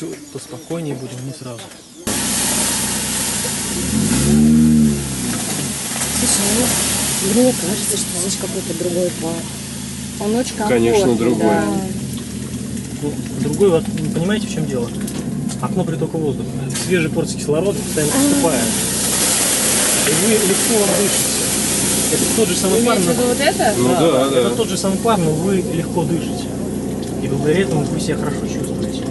все, то спокойнее будем, не сразу. Слушай, ну, мне кажется, что здесь какой-то другой пар. Он очень комфортный. Конечно, другой. да. Ну, другой, вот, понимаете, в чем дело? Окно притока воздуха. Свежий порция кислорода постоянно поступает. И вы легко вам дышите. Это тот же самый пар, но... вот это? Ну да, Это да. тот же самый пар, но вы легко дышите. И благодаря этому вы себя хорошо чувствуете.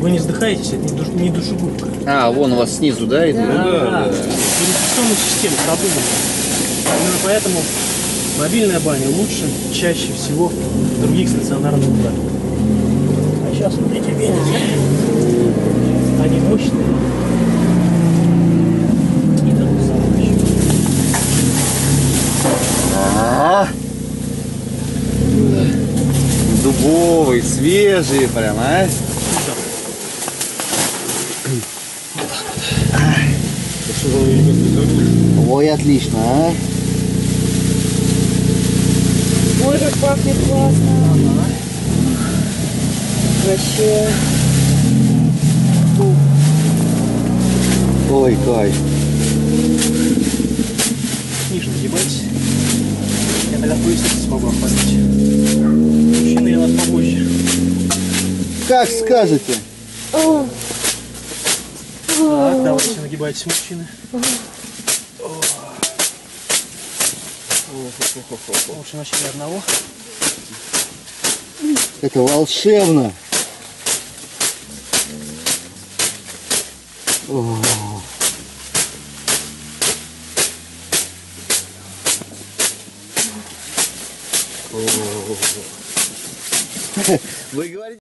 Вы не вздыхаетесь, это не, душ- не душегубка. А, вон у вас снизу, да, идет? Ну да, да. Вентиляционная система продумана. Именно поэтому мобильная баня лучше чаще всего других стационарных бань. А сейчас смотрите, видите, они мощные. И дорогостоящие. А. Дубовый, свежий прям, а? Ой, отлично, а? Ой, как пахнет классно. Вообще. Ой, кайф. Ниже нагибайтесь. Я тогда поясницу смогу охватить. Как скажете? Так, давайте нагибайтесь, мужчины. Лучше начали одного. Это волшебно. О. Вы говорите...